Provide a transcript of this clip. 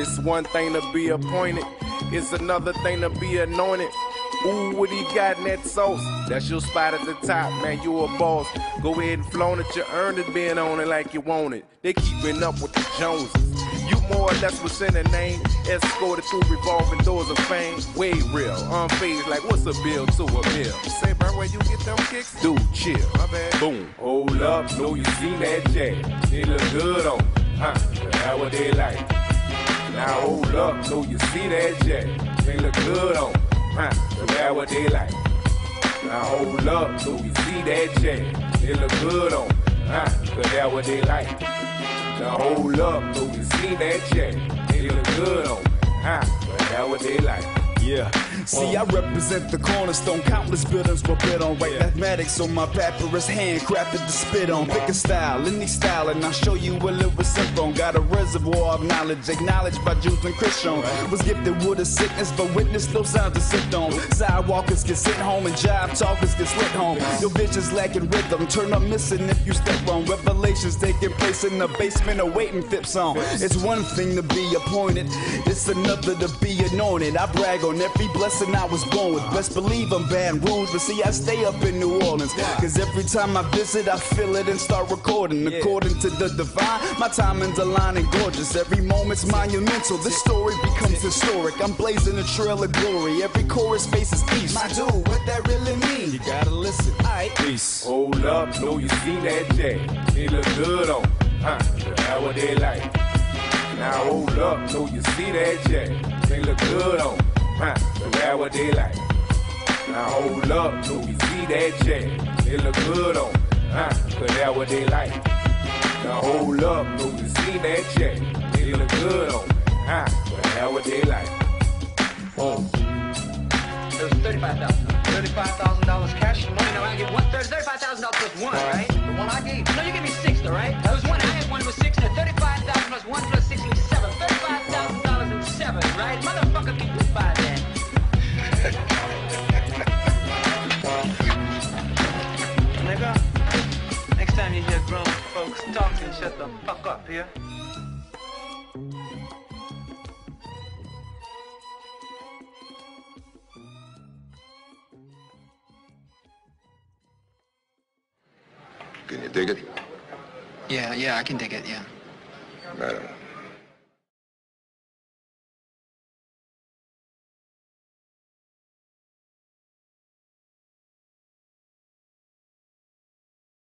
It's one thing to be appointed, it's another thing to be anointed. Ooh, what he got in that sauce? That's your spot at the top, man. You a boss. Go ahead and flaunt it. You earned it being on it like you want it. They keeping up with the Joneses. You more or less what's in the name. Escorted through revolving doors of fame. Way real, unfazed like what's a bill to a bill. Say, bro, where you get them kicks? Dude, chill. My bad. Boom. Hold up, know you seen that jazz. They look good on, huh? That's what they like. Now hold up, know you see that jazz. They look good on, huh? That's what they like. Now hold up, know you see that jazz. They look good on, huh? That's what they like. Now hold up, know you see that jazz. They look good on, huh? That's what they like. Yeah. See, I represent the cornerstone. Countless buildings were built on. Right mathematics on my papyrus, handcrafted to spit on. Pick a style, any style, and I'll show you a little simple. Got a reservoir of knowledge, acknowledged by Jews and Christians. Was gifted with a sickness, but witness no signs to sit on. Sidewalkers get sent home, and jive talkers get slit home. Your vision's lacking rhythm, turn up missing if you step on. Revelations taking place in the basement, awaiting fifth on. It's one thing to be appointed, it's another to be anointed. I brag on every blessing I was born with. Best believe I'm Baton Rouge, but see, I stay up in New Orleans. Cause every time I visit, I feel it and start recording. According to the divine, my timing's aligned and gorgeous. Every moment's monumental. This story becomes historic. I'm blazing a trail of glory. Every chorus faces peace. My dude, what that really mean? You gotta listen. Alright. Peace. Hold up, know you see that jazz. They look good on, huh? That's what they like. Now hold up, know you see that jazz. They look good on, huh? That's what they like. Now hold up, know you see that jazz. They look good on, me, huh? Cause that's what they like. Now hold up, know you see that jazz. They look good on, me, huh? But that's what they like. Boom. It was thirty-five thousand. Thirty-five thousand dollars cash and money. Now I get one third. Thirty-five thousand dollars plus one, right? The one I gave. No, you gave me six, though, right? That was one. I had one with six. Thirty-five thousand plus one plus six equals seven. Thirty-five thousand dollars and seven, right? Motherfucker, keep with five Nigga, next time you hear grown folks talking, shut the fuck up, here. Can you dig it? Yeah, yeah, I can dig it, yeah. Madam.